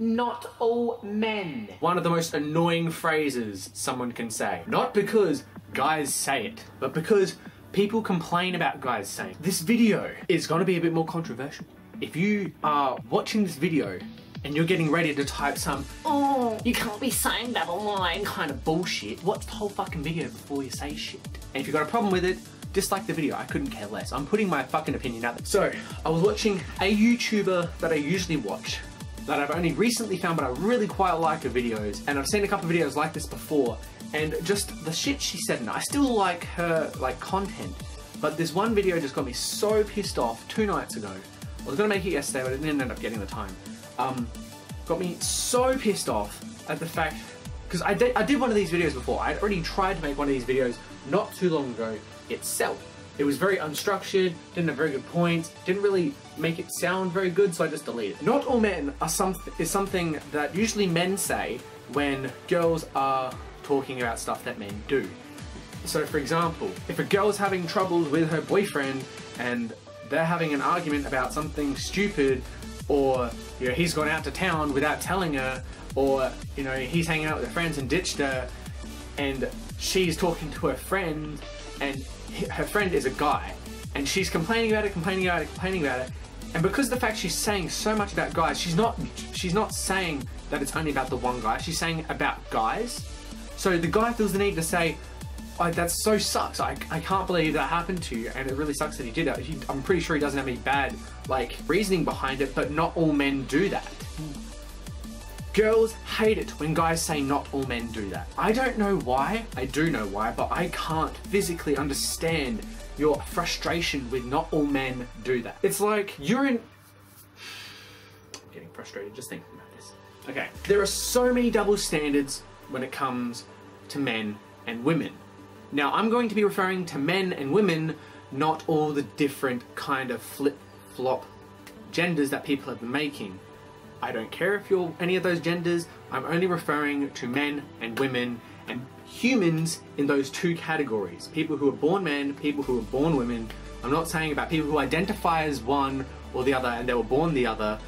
not all men. One of the most annoying phrases someone can say. Not because guys say it, but because people complain about guys saying. This video is gonna be a bit more controversial. If you are watching this video and you're getting ready to type some, oh, you can't be saying that online kind of bullshit, watch the whole fucking video before you say shit. And if you've got a problem with it, dislike the video. I couldn't care less. I'm putting my fucking opinion out there. So, I was watching a YouTuber that I usually watch that I've only recently found but I really quite like her videos and I've seen a couple of videos like this before and just the shit she said and I still like her like content but this one video just got me so pissed off two nights ago. I was gonna make it yesterday but I didn't end up getting the time. Um, got me so pissed off at the fact because I did, I did one of these videos before. I'd already tried to make one of these videos not too long ago itself. It was very unstructured, didn't have very good points, didn't really make it sound very good, so I just deleted it. Not all men are some, is something that usually men say when girls are talking about stuff that men do. So for example, if a girl is having troubles with her boyfriend and they're having an argument about something stupid or you know he's gone out to town without telling her or you know he's hanging out with her friends and ditched her and she's talking to her friend and her friend is a guy and she's complaining about it complaining about it complaining about it. And because of the fact she's saying so much about guys she's not she's not saying that it's only about the one guy she's saying about guys. So the guy feels the need to say oh, that so sucks. I, I can't believe that happened to you. And it really sucks that he did it he, i'm pretty sure he doesn't have any bad like reasoning behind it but not all men do that Girls hate it when guys say not all men do that. I don't know why, I do know why, but I can't physically understand your frustration with not all men do that. It's like you're in. I'm getting frustrated just thinking about this. Okay, there are so many double standards when it comes to men and women. Now, I'm going to be referring to men and women, not all the different kind of flip flop genders that people have been making. I don't care if you're any of those genders, I'm only referring to men and women and humans in those two categories. People who are born men, people who are born women. I'm not saying about people who identify as one or the other and they were born the other.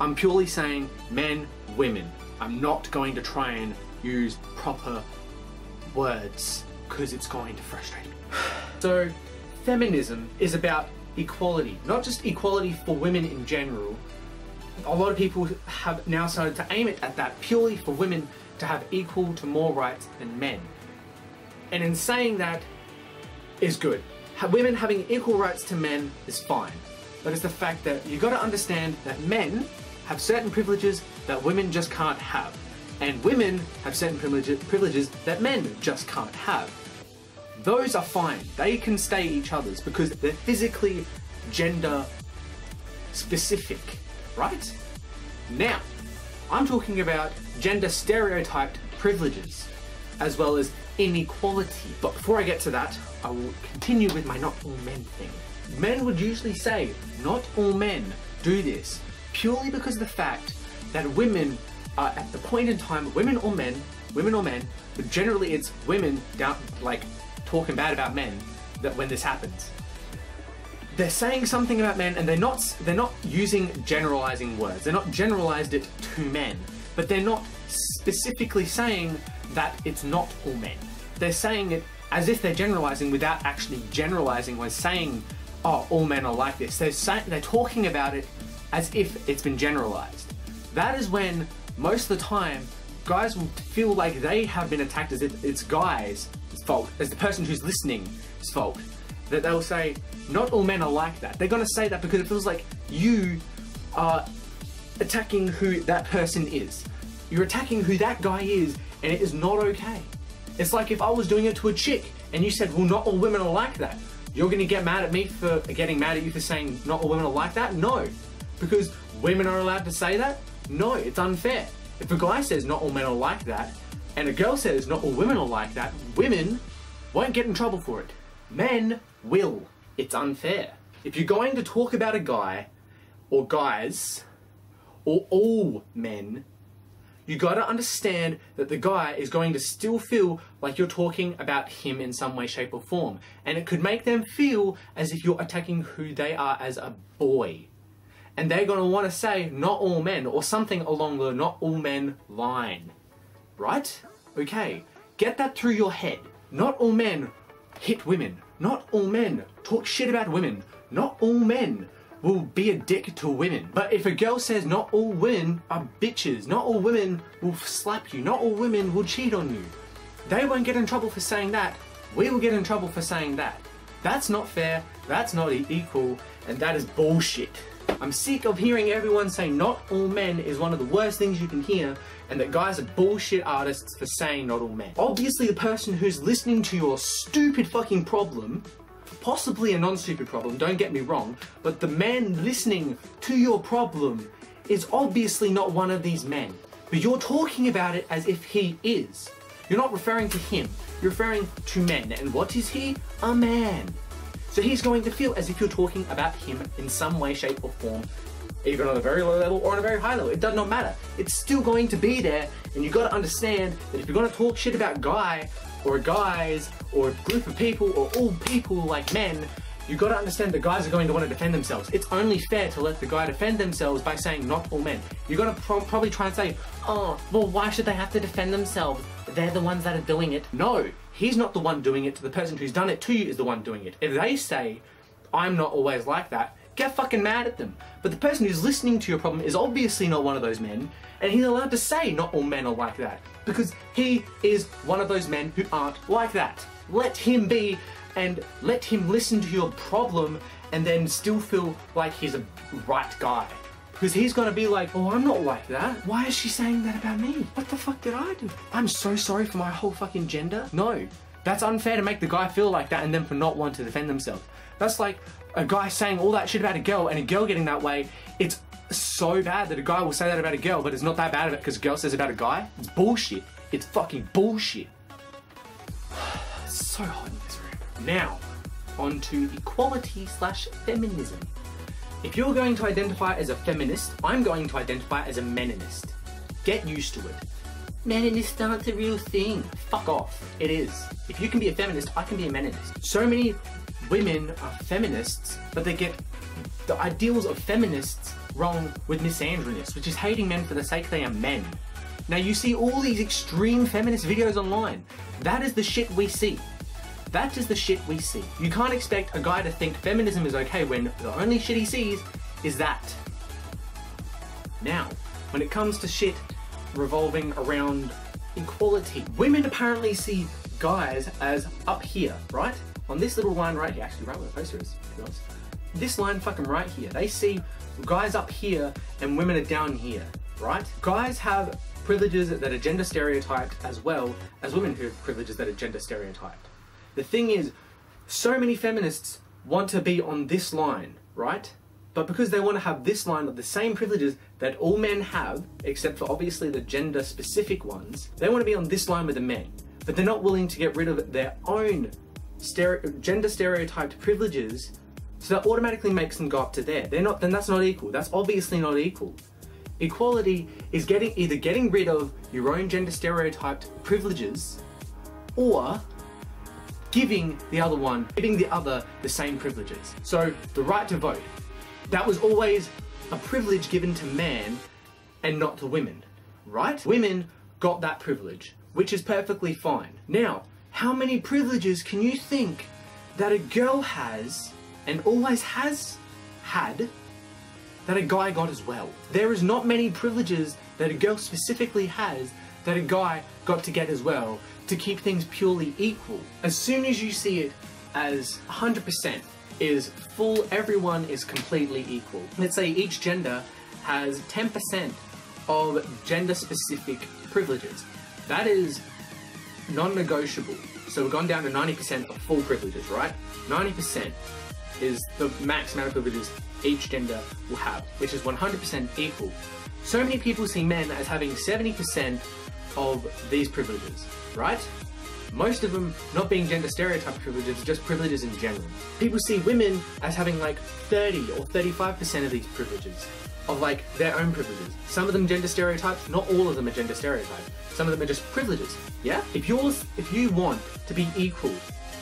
I'm purely saying men, women. I'm not going to try and use proper words because it's going to frustrate me. So, feminism is about equality, not just equality for women in general, a lot of people have now started to aim it at that purely for women to have equal to more rights than men. And in saying that is good. Women having equal rights to men is fine. But it's the fact that you gotta understand that men have certain privileges that women just can't have. And women have certain privileges that men just can't have. Those are fine. They can stay each other's because they're physically gender specific right? Now, I'm talking about gender stereotyped privileges, as well as inequality. But before I get to that, I will continue with my not all men thing. Men would usually say, not all men do this, purely because of the fact that women are at the point in time, women or men, women or men, but generally it's women down, like talking bad about men that when this happens they're saying something about men and they're not they're not using generalizing words. They're not generalized it to men, but they're not specifically saying that it's not all men. They're saying it as if they're generalizing without actually generalizing or saying, oh, all men are like this. They're saying they're talking about it as if it's been generalized. That is when most of the time guys will feel like they have been attacked as if it's guys' fault, as the person who's listening's fault that they'll say, not all men are like that. They're gonna say that because it feels like you are attacking who that person is. You're attacking who that guy is, and it is not okay. It's like if I was doing it to a chick and you said, well, not all women are like that. You're gonna get mad at me for getting mad at you for saying not all women are like that? No. Because women are allowed to say that? No, it's unfair. If a guy says not all men are like that, and a girl says not all women are like that, women won't get in trouble for it. Men will. It's unfair. If you're going to talk about a guy or guys or all men, you gotta understand that the guy is going to still feel like you're talking about him in some way, shape, or form. And it could make them feel as if you're attacking who they are as a boy. and they're want to say not all men or something along the not all men line. Right? Okay, get that through your head. Not all men hit women. Not all men talk shit about women. Not all men will be a dick to women. But if a girl says not all women are bitches, not all women will slap you, not all women will cheat on you, they won't get in trouble for saying that. We will get in trouble for saying that. That's not fair, that's not equal, and that is bullshit. I'm sick of hearing everyone say not all men is one of the worst things you can hear and that guys are bullshit artists for saying not all men. Obviously the person who's listening to your stupid fucking problem possibly a non-stupid problem, don't get me wrong, but the man listening to your problem is obviously not one of these men. But you're talking about it as if he is. You're not referring to him, you're referring to men. And what is he? A man. So he's going to feel as if you're talking about him in some way, shape, or form, even on a very low level or on a very high level. It does not matter. It's still going to be there, and you gotta understand that if you're gonna talk shit about Guy or guys or a group of people or all people like men, you got to understand the guys are going to want to defend themselves. It's only fair to let the guy defend themselves by saying not all men. You got to pro probably try and say, oh, well, why should they have to defend themselves? They're the ones that are doing it. No, he's not the one doing it. To the person who's done it to you is the one doing it. If they say, I'm not always like that, get fucking mad at them. But the person who's listening to your problem is obviously not one of those men, and he's allowed to say not all men are like that because he is one of those men who aren't like that. Let him be and let him listen to your problem and then still feel like he's a right guy. Because he's gonna be like, oh, I'm not like that. Why is she saying that about me? What the fuck did I do? I'm so sorry for my whole fucking gender. No, that's unfair to make the guy feel like that and then for not want to defend themselves. That's like a guy saying all that shit about a girl and a girl getting that way. It's so bad that a guy will say that about a girl, but it's not that bad of it because a girl says about a guy. It's bullshit. It's fucking bullshit. It's so hot in this room. Now, on to equality slash feminism. If you're going to identify as a feminist, I'm going to identify as a meninist. Get used to it. Meninists aren't a real thing. Fuck off. It is. If you can be a feminist, I can be a meninist. So many women are feminists, but they get the ideals of feminists wrong with misandrous, which is hating men for the sake they are men. Now you see all these extreme feminist videos online. That is the shit we see. That is the shit we see. You can't expect a guy to think feminism is okay when the only shit he sees is that. Now, when it comes to shit revolving around equality, women apparently see guys as up here, right? On this little line right here, actually right where the poster is, to be honest. This line fucking right here, they see guys up here and women are down here, right? Guys have privileges that are gender stereotyped as well as women who have privileges that are gender stereotyped. The thing is, so many feminists want to be on this line, right? But because they want to have this line of the same privileges that all men have, except for obviously the gender specific ones, they want to be on this line with the men. But they're not willing to get rid of their own stere gender stereotyped privileges so that automatically makes them go up to there. They're not, then that's not equal. That's obviously not equal. Equality is getting either getting rid of your own gender stereotyped privileges or giving the other one, giving the other the same privileges. So the right to vote, that was always a privilege given to man and not to women, right? Women got that privilege, which is perfectly fine. Now, how many privileges can you think that a girl has and always has had that a guy got as well. There is not many privileges that a girl specifically has that a guy got to get as well to keep things purely equal. As soon as you see it as 100% is full, everyone is completely equal. Let's say each gender has 10% of gender specific privileges. That is non-negotiable. So we've gone down to 90% of full privileges, right? 90% is the max amount of privileges each gender will have, which is 100% equal. So many people see men as having 70% of these privileges, right? Most of them not being gender stereotype privileges, just privileges in general. People see women as having like 30 or 35% of these privileges, of like their own privileges. Some of them gender stereotypes, not all of them are gender stereotypes. Some of them are just privileges, yeah? If yours, if you want to be equal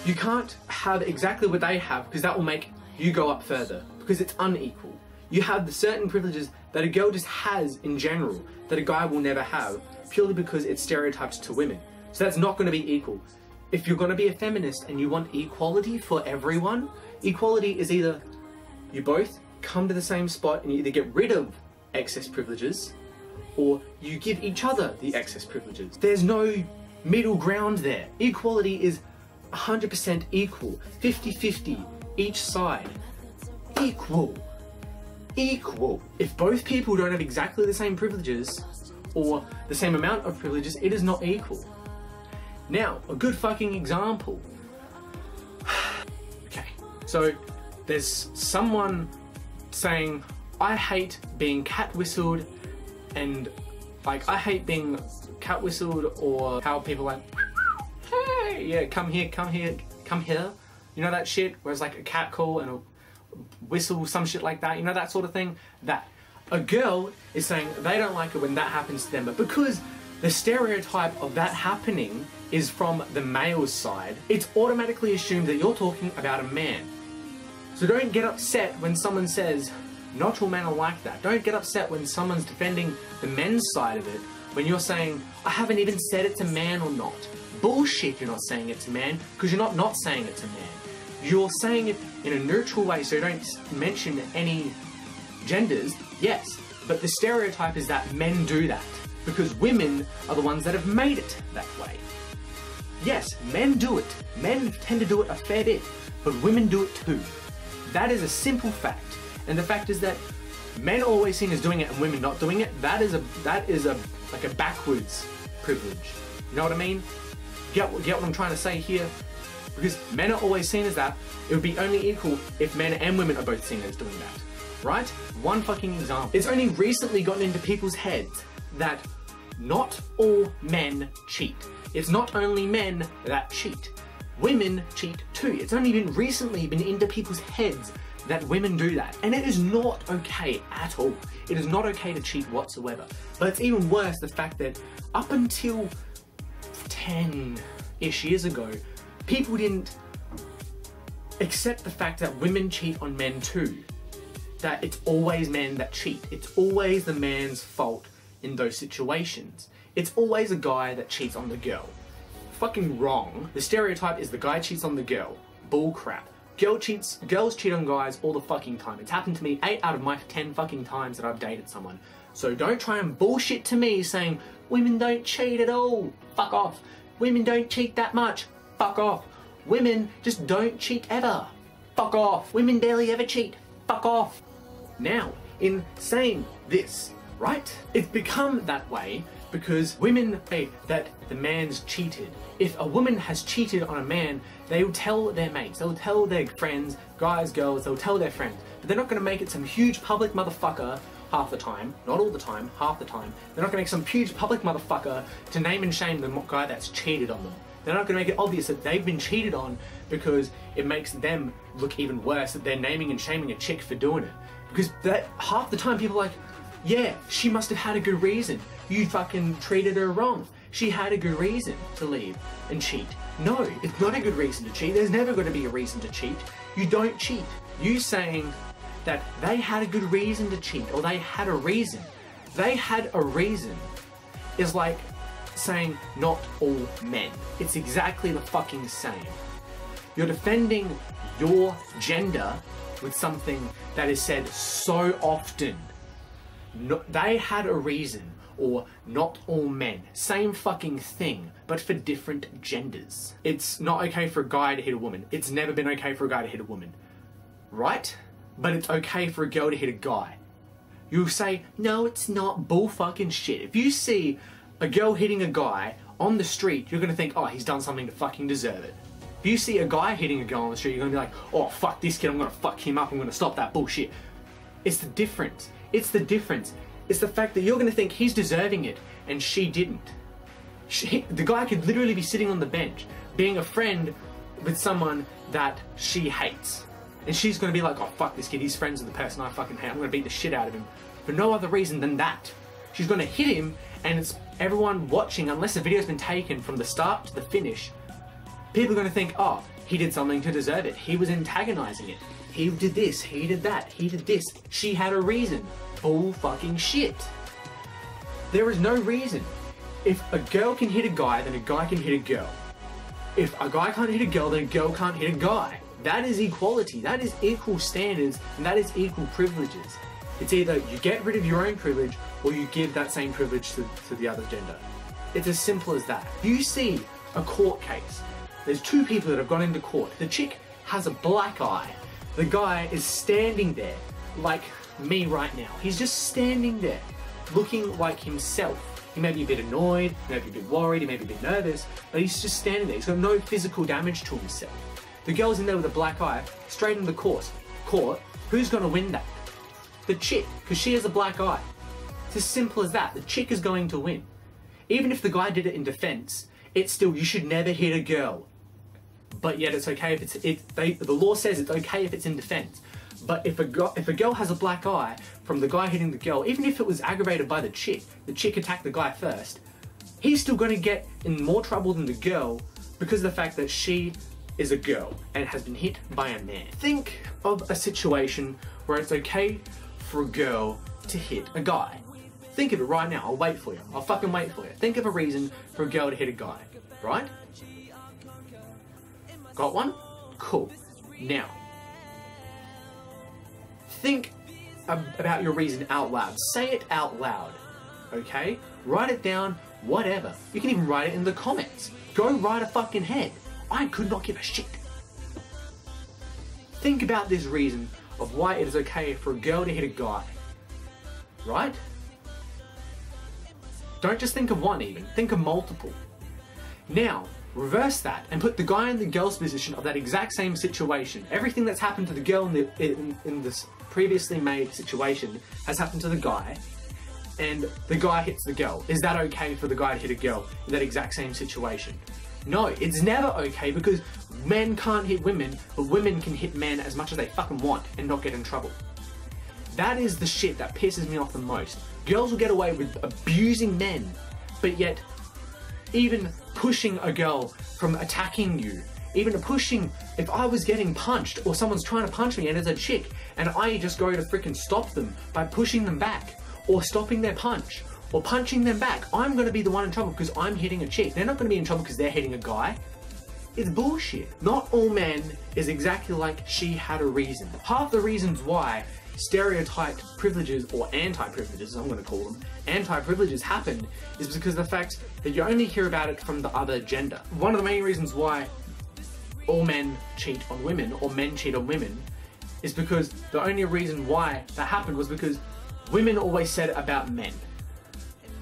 you can't have exactly what they have because that will make you go up further because it's unequal. You have the certain privileges that a girl just has in general that a guy will never have purely because it's stereotyped to women. So that's not going to be equal. If you're going to be a feminist and you want equality for everyone, equality is either you both come to the same spot and you either get rid of excess privileges or you give each other the excess privileges. There's no middle ground there. Equality is 100% equal, 50 50, each side. Equal. Equal. If both people don't have exactly the same privileges or the same amount of privileges, it is not equal. Now, a good fucking example. okay, so there's someone saying, I hate being cat whistled and like I hate being cat whistled or how people like hey yeah come here come here come here. You know that shit where it's like a cat call and a whistle some shit like that? You know that sort of thing? That a girl is saying they don't like it when that happens to them but because the stereotype of that happening is from the male's side it's automatically assumed that you're talking about a man so don't get upset when someone says not all men are like that. Don't get upset when someone's defending the men's side of it when you're saying, I haven't even said it's a man or not. Bullshit, you're not saying it's a man because you're not not saying it's a man. You're saying it in a neutral way so you don't mention any genders, yes, but the stereotype is that men do that because women are the ones that have made it that way. Yes, men do it. Men tend to do it a fair bit, but women do it too. That is a simple fact. And the fact is that men always seen as doing it and women not doing it, that is a that is a like a backwards privilege. You know what I mean? Get get what I'm trying to say here? Because men are always seen as that. It would be only equal if men and women are both seen as doing that. Right? One fucking example. It's only recently gotten into people's heads that not all men cheat. It's not only men that cheat. Women cheat too. It's only been recently been into people's heads that women do that. And it is not okay at all. It is not okay to cheat whatsoever. But it's even worse the fact that up until 10 ish years ago, people didn't accept the fact that women cheat on men too. That it's always men that cheat. It's always the man's fault in those situations. It's always a guy that cheats on the girl. Fucking wrong. The stereotype is the guy cheats on the girl. Bull crap. Girl cheats, girls cheat on guys all the fucking time. It's happened to me 8 out of my 10 fucking times that I've dated someone. So don't try and bullshit to me saying women don't cheat at all. Fuck off. Women don't cheat that much. Fuck off. Women just don't cheat ever. Fuck off. Women barely ever cheat. Fuck off. Now, in saying this, right? It's become that way because women say that the man's cheated. If a woman has cheated on a man, they will tell their mates, they'll tell their friends, guys, girls, they'll tell their friends. But they're not going to make it some huge public motherfucker half the time, not all the time, half the time. They're not going to make some huge public motherfucker to name and shame the guy that's cheated on them. They're not going to make it obvious that they've been cheated on because it makes them look even worse that they're naming and shaming a chick for doing it. Because that half the time people are like, yeah, she must have had a good reason. You fucking treated her wrong. She had a good reason to leave and cheat. No, it's not a good reason to cheat. There's never going to be a reason to cheat. You don't cheat. You saying that they had a good reason to cheat or they had a reason. They had a reason is like saying not all men. It's exactly the fucking same. You're defending your gender with something that is said so often. No, they had a reason or not all men. Same fucking thing, but for different genders. It's not okay for a guy to hit a woman. It's never been okay for a guy to hit a woman. Right? But it's okay for a girl to hit a guy. You'll say, no, it's not bull fucking shit. If you see a girl hitting a guy on the street, you're gonna think, oh, he's done something to fucking deserve it. If you see a guy hitting a girl on the street, you're gonna be like, oh, fuck this kid, I'm gonna fuck him up, I'm gonna stop that bullshit. It's the difference. It's the difference. It's the fact that you're going to think he's deserving it and she didn't. She, the guy could literally be sitting on the bench being a friend with someone that she hates. And she's going to be like, oh, fuck this kid, he's friends with the person I fucking hate. I'm going to beat the shit out of him. For no other reason than that. She's going to hit him, and it's everyone watching, unless the video's been taken from the start to the finish, people are going to think, oh, he did something to deserve it. He was antagonizing it. he did this, he did that, he did this, she had a reason. Bull fucking shit. There is no reason. If a girl can hit a guy, then a guy can hit a girl. If a guy can't hit a girl, then a girl can't hit a guy. That is equality. That is equal standards, and that is equal privileges. It's either you get rid of your own privilege or you give that same privilege to, to the other gender. It's as simple as that. You see a court case. There's two people that have gone into court. The chick has a black eye. The guy is standing there like me right now. He's just standing there looking like himself. He may be a bit annoyed, he may be a bit worried, he may be a bit nervous, but he's just standing there. He's got no physical damage to himself. The girl's in there with a black eye, straight in the court. Court, who's gonna win that? The chick, because she has a black eye. It's as simple as that. The chick is going to win. Even if the guy did it in defense, it's still you should never hit a girl. But yet it's okay if it's it. They, the law says it's okay if it's in defense. But if a girl, if a girl has a black eye from the guy hitting the girl, even if it was aggravated by the chick, the chick attacked the guy first, he's still going to get in more trouble than the girl because of the fact that she is a girl and has been hit by a man. Think of a situation where it's okay for a girl to hit a guy. Think of it right now. I'll wait for you. I'll fucking wait for you. Think of a reason for a girl to hit a guy, right? Got one? Cool. Now, think about your reason out loud. Say it out loud, okay? Write it down, whatever. You can even write it in the comments. Go write a fucking head. I could not give a shit. Think about this reason of why it is okay for a girl to hit a guy. Right? Don't just think of one even, think of multiple. Now, reverse that and put the guy in the girl's position of that exact same situation. Everything that's happened to the girl in, the, in, in this previously made situation has happened to the guy, and the guy hits the girl. Is that okay for the guy to hit a girl in that exact same situation? No, it's never okay because men can't hit women, but women can hit men as much as they fucking want and not get in trouble. That is the shit that pisses me off the most. Girls will get away with abusing men, but yet even pushing a girl from attacking you even pushing, if I was getting punched or someone's trying to punch me and it's a chick and I just go to freaking stop them by pushing them back or stopping their punch or punching them back, I'm going to be the one in trouble because I'm hitting a chick. They're not going to be in trouble because they're hitting a guy. It's bullshit. Not all men is exactly like she had a reason. Half the reasons why stereotyped privileges or anti-privileges, I'm going to call them, anti-privileges happen is because the fact that you only hear about it from the other gender. One of the main reasons why all men cheat on women or men cheat on women is because the only reason why that happened was because women always said about men.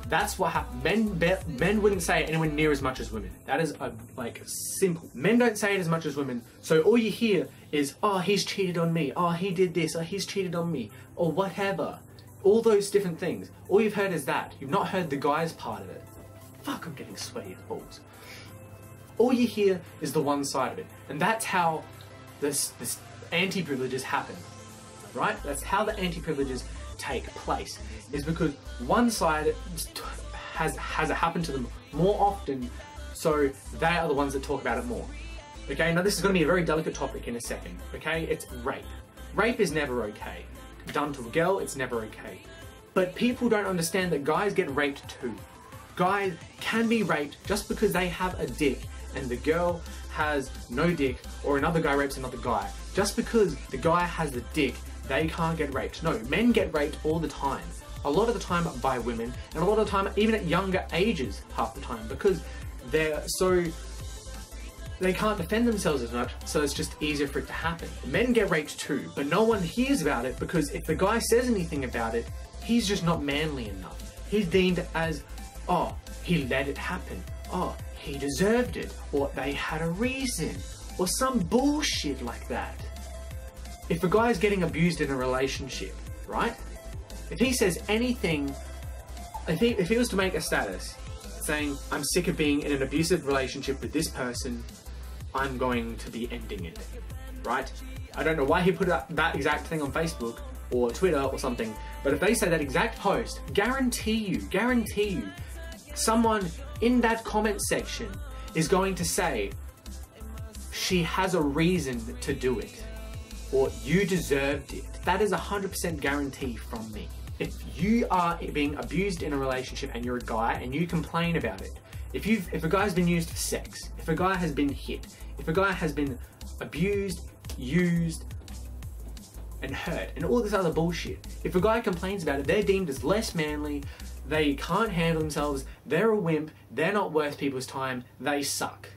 That's what happened. Men men wouldn't say it anywhere near as much as women. That is a, like simple. Men don't say it as much as women. So all you hear is, "Oh, he's cheated on me. Oh, he did this. Oh, he's cheated on me." Or whatever. All those different things. All you've heard is that. You've not heard the guy's part of it. Fuck, I'm getting sweaty as balls all you hear is the one side of it. And that's how this, this anti-privileges happen, right? That's how the anti-privileges take place, is because one side has, has it happen to them more often, so they are the ones that talk about it more. Okay, now this is going to be a very delicate topic in a second, okay? It's rape. Rape is never okay. Done to a girl, it's never okay. But people don't understand that guys get raped too. Guys can be raped just because they have a dick and the girl has no dick or another guy rapes another guy, just because the guy has the dick, they can't get raped. No, men get raped all the time. A lot of the time by women, and a lot of the time even at younger ages, half the time, because they're so they can't defend themselves as much, so it's just easier for it to happen. Men get raped too, but no one hears about it because if the guy says anything about it, he's just not manly enough. He's deemed as, oh, he let it happen. Oh, he deserved it, or they had a reason, or some bullshit like that. If a guy is getting abused in a relationship, right? If he says anything, if he, if he was to make a status saying, I'm sick of being in an abusive relationship with this person, I'm going to be ending it, right? I don't know why he put that exact thing on Facebook or Twitter or something, but if they say that exact post, guarantee you, guarantee you, someone in that comment section is going to say she has a reason to do it. or you deserved it. That is a 100% guarantee from me. If you are being abused in a relationship and you're a guy and you complain about it, if you've if a guy's been used for sex, if a guy has been hit, if a guy has been abused, used, and hurt, and all this other bullshit, if a guy complains about it, they're deemed as less manly, they can't handle themselves, they're a wimp, they're not worth people's time, they suck.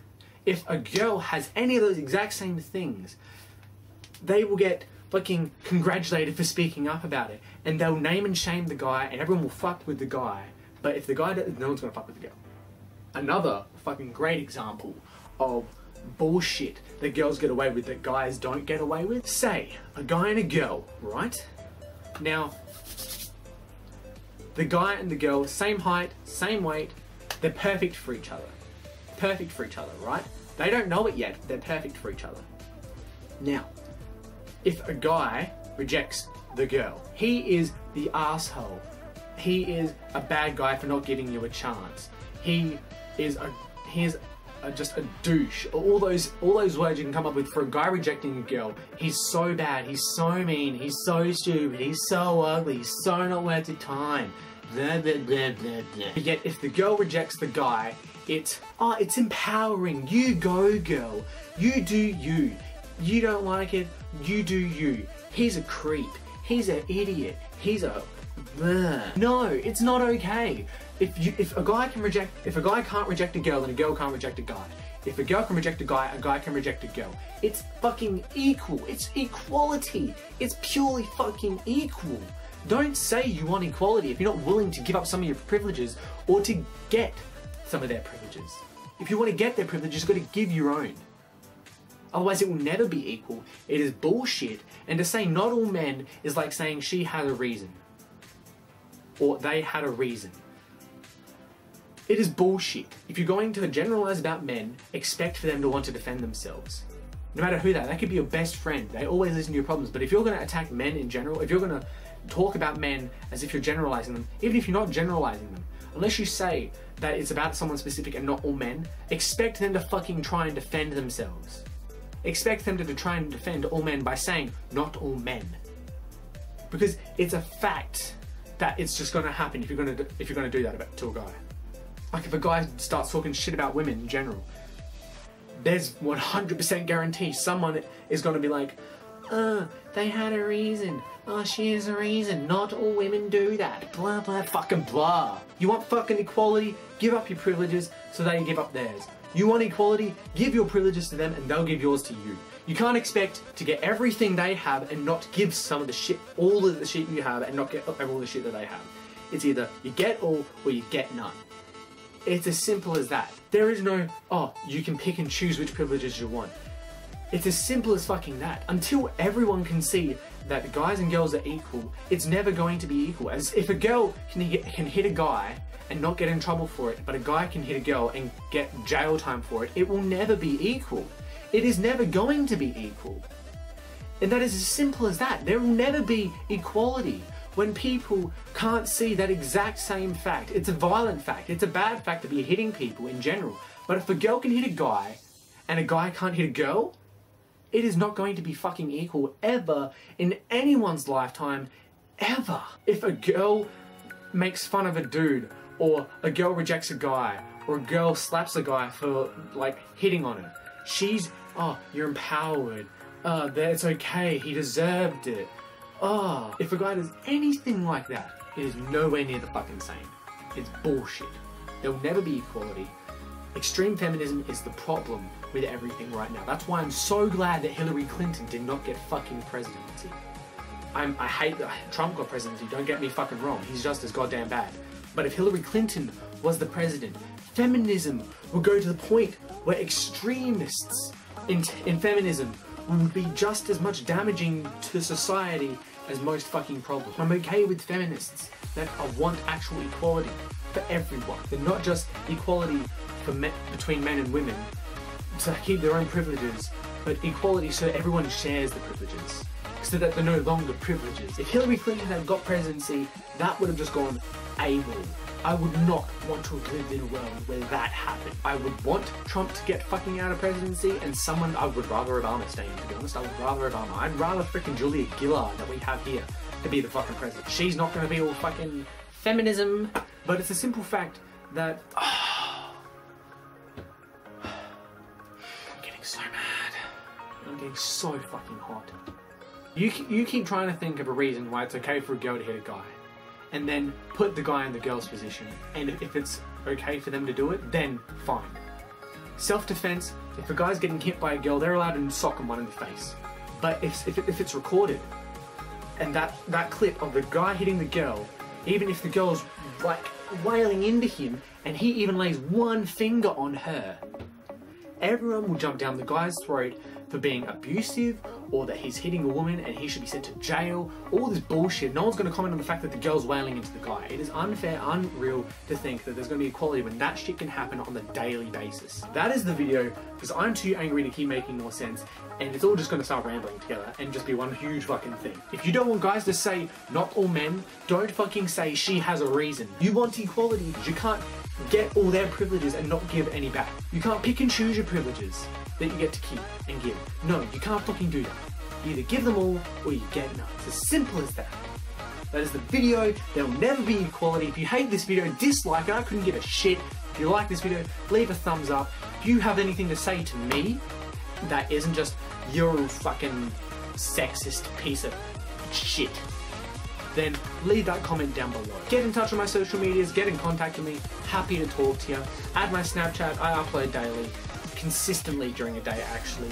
If a girl has any of those exact same things, they will get fucking congratulated for speaking up about it, and they'll name and shame the guy, and everyone will fuck with the guy. But if the guy, does, no one's gonna fuck with the girl. Another fucking great example of bullshit that girls get away with that guys don't get away with. Say, a guy and a girl, right? Now, the guy and the girl, same height, same weight, they're perfect for each other. Perfect for each other, right? They don't know it yet, they're perfect for each other. Now, if a guy rejects the girl, he is the asshole. He is a bad guy for not giving you a chance. He is a he is just a douche. All those all those words you can come up with for a guy rejecting a girl. He's so bad. He's so mean. He's so stupid. He's so ugly. He's so not worth your time. Blah, blah, blah, blah, blah. Yet if the girl rejects the guy, it's oh, it's empowering. You go, girl. You do you. You don't like it. You do you. He's a creep. He's an idiot. He's a. No, it's not okay. If you, if a guy can reject, if a guy can't reject a girl, then a girl can't reject a guy. If a girl can reject a guy, a guy can reject a girl. It's fucking equal. It's equality. It's purely fucking equal. Don't say you want equality if you're not willing to give up some of your privileges or to get some of their privileges. If you want to get their privileges, you've got to give your own. Otherwise, it will never be equal. It is bullshit. And to say not all men is like saying she had a reason or they had a reason. It is bullshit. If you're going to generalize about men, expect for them to want to defend themselves. No matter who they are, they could be your best friend. They always listen to your problems. But if you're going to attack men in general, if you're going to talk about men as if you're generalizing them, even if you're not generalizing them, unless you say that it's about someone specific and not all men, expect them to fucking try and defend themselves. Expect them to try and defend all men by saying, not all men. Because it's a fact that it's just going to happen if you're going to if you're going to do that to a guy. Like if a guy starts talking shit about women in general, there's 100% guarantee someone is going to be like, "Uh, they had a reason. Oh, she has a reason. Not all women do that. Blah blah fucking blah. You want fucking equality? Give up your privileges so they give up theirs. You want equality? Give your privileges to them and they'll give yours to you. You can't expect to get everything they have and not give some of the shit, all of the shit you have, and not get all the shit that they have. It's either you get all or you get none. It's as simple as that. There is no, oh, you can pick and choose which privileges you want. It's as simple as fucking that. Until everyone can see that guys and girls are equal, it's never going to be equal. As if a girl can, can hit a guy and not get in trouble for it, but a guy can hit a girl and get jail time for it, it will never be equal. It is never going to be equal. And that is as simple as that. There will never be equality when people can't see that exact same fact. It's a violent fact. It's a bad fact to be hitting people in general. But if a girl can hit a guy and a guy can't hit a girl, it is not going to be fucking equal ever in anyone's lifetime, ever. If a girl makes fun of a dude, or a girl rejects a guy, or a girl slaps a guy for like hitting on her, she's oh, you're empowered. Uh, that's okay. He deserved it. Oh, if a guy does anything like that, it is nowhere near the fucking same. It's bullshit. There will never be equality. Extreme feminism is the problem with everything right now. That's why I'm so glad that Hillary Clinton did not get fucking presidency. I'm, I hate that Trump got presidency, don't get me fucking wrong. He's just as goddamn bad. But if Hillary Clinton was the president, feminism would go to the point where extremists in, in feminism would be just as much damaging to society as most fucking problems. I'm okay with feminists that want actual equality for everyone. They're not just equality me- between men and women to keep their own privileges, but equality so everyone shares the privileges. So that they're no longer privileges. If Hillary Clinton had got presidency, that would have just gone able. I would not want to live in a world where that happened. I would want Trump to get fucking out of presidency and someone, I would rather Obama stay in, to be honest. I would rather Obama. I'd rather freaking Julia Gillard that we have here to be the fucking president. She's not to be all fucking feminism, but it's a simple fact that. I'm getting so mad. I'm getting so fucking hot. You, you keep trying to think of a reason why it's okay for a girl to hit a guy, and then put the guy in the girl's position. And if it's okay for them to do it, then fine. Self defense, if a guy's getting hit by a girl, they're allowed to sock him one in the face. But if, if, if it's recorded, and that, that clip of the guy hitting the girl, even if the girl's like wailing into him, and he even lays one finger on her, everyone will jump down the guy's throat for being abusive or that he's hitting a woman and he should be sent to jail. All this bullshit. No one's going to comment on the fact that the girl's wailing into the guy. It is unfair, unreal to think that there's going to be equality when that shit can happen on a daily basis. That is the video because I'm too angry to keep making more sense and it's all just going to start rambling together and just be one huge fucking thing. If you don't want guys to say not all men, don't fucking say she has a reason. You want equality because you can't get all their privileges and not give any back. You can't pick and choose your privileges that you get to keep and give. No, you can't fucking do that. You either give them all or you get none. It's as simple as that. That is the video. There will never be equality. If you hate this video, dislike it. I couldn't give a shit. If you like this video, leave a thumbs up. If you have anything to say to me that isn't just you're a fucking sexist piece of shit, then leave that comment down below. Get in touch with my social medias, get in contact with me. Happy to talk to you. Add my Snapchat. I upload daily, consistently during a day actually.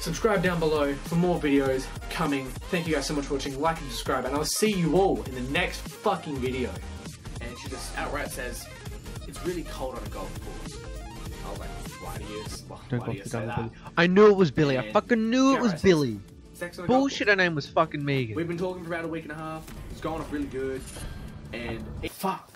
Subscribe down below for more videos coming. Thank you guys so much for watching. Like and subscribe, and I'll see you all in the next fucking video. And she just outright says, "It's really cold on a golf course." I was like, "Why do you? Why, why do you say that?" I knew it was Billy. I fucking knew it was says, Billy. Bullshit. Her name was fucking Megan. We've been talking for about a week and a half. It's going off really good, and it, fuck.